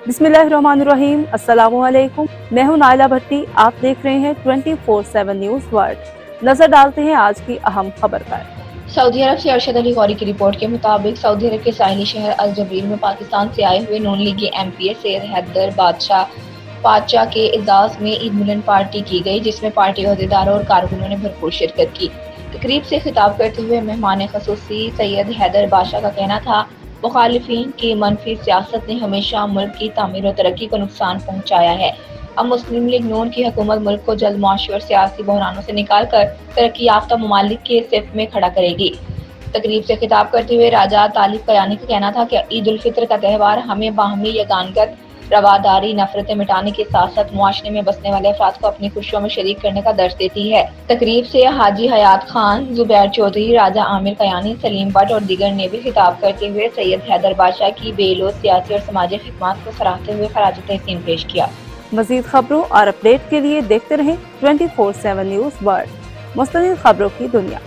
बिस्मिल्लाहिर्रहमानिर्रहीम अस्सलाम मैं हूँ नायला भट्टी, आप देख रहे हैं 24/7 न्यूज़ वर्ल्ड। नज़र डालते हैं आज की अहम खबर पर। सऊदी अरब से अरशद अली गौरी की रिपोर्ट के मुताबिक सऊदी अरब के साहिली शहर अल जबरील में पाकिस्तान से आए हुए नून लीगी M P S Syed Haider Badshah Padshah के एजाज में ईद मिलन पार्टी की गई, जिसमें पार्टी अहदेदारों और कारकुनों ने भरपूर शिरकत की। तकरीब से खिताब करते हुए मेहमान खसूसी सैयद हैदर बादशाह का कहना था मुखालफी की मनफी सियासत ने हमेशा मुल्क की तमीर और तरक्की को नुकसान पहुँचाया है। अब मुस्लिम लीग नून की हुकूमत मुल्क को जल्द मुआशी और सियासी बहरानों से निकाल कर तरक्की याफ्ता ममालिक के सिफ में खड़ा करेगी। तकरीब से खिताब करते हुए राजा तालिब कयानी का कहना था कि ईद उल फितर का त्यौहार हमें बाहमी यगानगत रवादारी, नफरतें मिटाने के साथ साथ मुआशरे में बसने वाले अफराद को अपनी खुशियों में शरीक करने का दर्ज देती है। तकरीब से हाजी हयात खान, जुबैर चौधरी, राजा आमिर कयानी, सलीम भट्ट और दीगर ने भी खिताब करते हुए सैयद हैदर बादशाह की बेलो, सियासी और समाजी खदमात को सराहते हुए खराज तहसीन पेश किया। मजीद खबरों और अपडेट के लिए देखते रहें twenty four seven news world. मुस्तद खबरों की दुनिया।